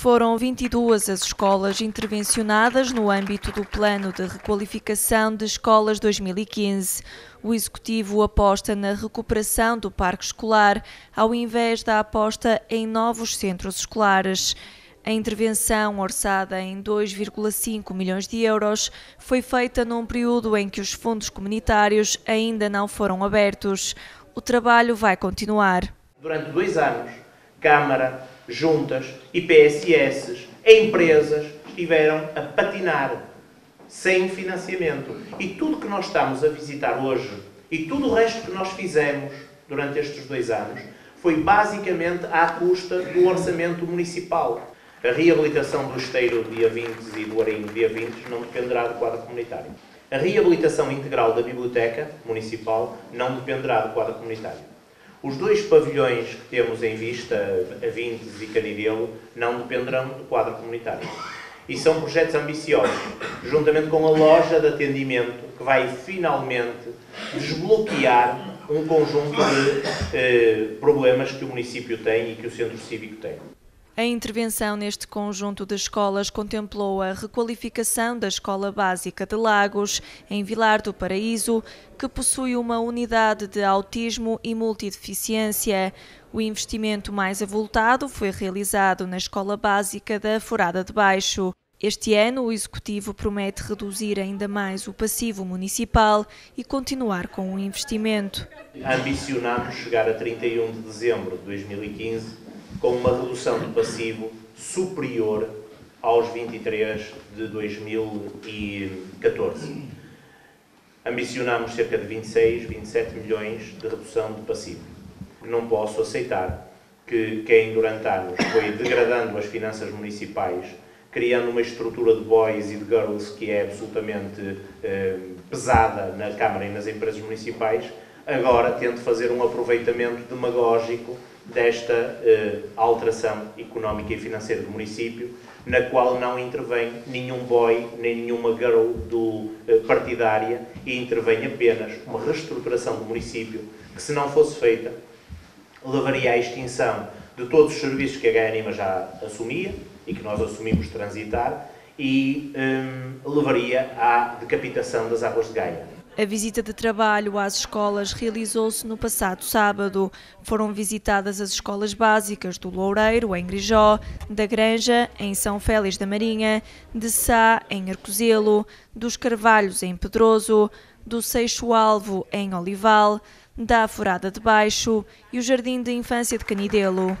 Foram 22 as escolas intervencionadas no âmbito do Plano de Requalificação de Escolas 2015. O Executivo aposta na recuperação do parque escolar, ao invés da aposta em novos centros escolares. A intervenção, orçada em 2,5 milhões de euros, foi feita num período em que os fundos comunitários ainda não foram abertos. O trabalho vai continuar. Durante dois anos, Câmara, juntas e PSS, empresas, estiveram a patinar sem financiamento. E tudo que nós estamos a visitar hoje e tudo o resto que nós fizemos durante estes dois anos foi basicamente à custa do orçamento municipal. A reabilitação do esteiro dia 20 e do Arinho dia 20 não dependerá do quadro comunitário. A reabilitação integral da biblioteca municipal não dependerá do quadro comunitário. Os dois pavilhões que temos em vista, a Vintes e Canidelo, não dependerão do quadro comunitário. E são projetos ambiciosos, juntamente com a loja de atendimento, que vai finalmente desbloquear um conjunto de eh, problemas que o município tem e que o centro cívico tem. A intervenção neste conjunto de escolas contemplou a requalificação da Escola Básica de Lagos, em Vilar do Paraíso, que possui uma unidade de autismo e multideficiência. O investimento mais avultado foi realizado na Escola Básica da Forada de Baixo. Este ano, o Executivo promete reduzir ainda mais o passivo municipal e continuar com o investimento. Ambicionamos chegar a 31 de dezembro de 2015 com uma redução do passivo superior aos 23 de 2014. Ambicionamos cerca de 26, 27 milhões de redução de passivo. Não posso aceitar que quem durante anos foi degradando as finanças municipais, criando uma estrutura de boys e de girls que é absolutamente eh, pesada na Câmara e nas empresas municipais, agora tente fazer um aproveitamento demagógico desta uh, alteração económica e financeira do município, na qual não intervém nenhum boy nem nenhuma girl do, uh, partidária e intervém apenas uma reestruturação do município que, se não fosse feita, levaria à extinção de todos os serviços que a GNIMA já assumia e que nós assumimos transitar e um, levaria à decapitação das águas de Gaia. A visita de trabalho às escolas realizou-se no passado sábado. Foram visitadas as escolas básicas do Loureiro, em Grijó, da Granja, em São Félix da Marinha, de Sá, em Arcozelo, dos Carvalhos, em Pedroso, do Seixo Alvo, em Olival, da Furada de Baixo e o Jardim de Infância de Canidelo.